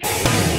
you